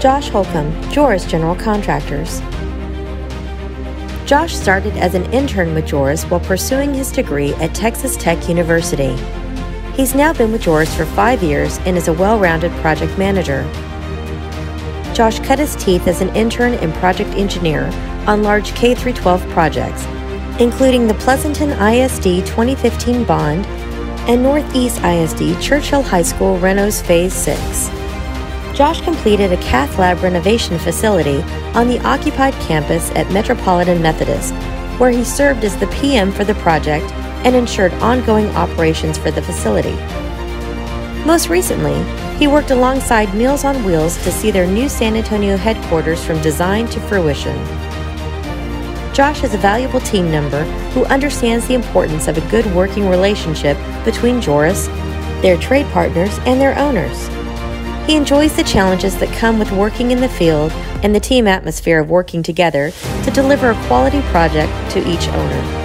Josh Holcomb, Joeris General Contractors. Josh started as an intern with Joeris while pursuing his degree at Texas Tech University. He's now been with Joeris for five years and is a well rounded project manager. Josh cut his teeth as an intern and project engineer on large K 12 projects, including the Pleasanton ISD 2015 bond and Northeast ISD Churchill High School Renos Phase 6. Josh completed a cath lab renovation facility on the occupied campus at Metropolitan Methodist, where he served as the PM for the project and ensured ongoing operations for the facility. Most recently, he worked alongside Meals on Wheels to see their new San Antonio headquarters from design to fruition. Josh is a valuable team member who understands the importance of a good working relationship between Joeris, their trade partners, and their owners. He enjoys the challenges that come with working in the field and the team atmosphere of working together to deliver a quality project to each owner.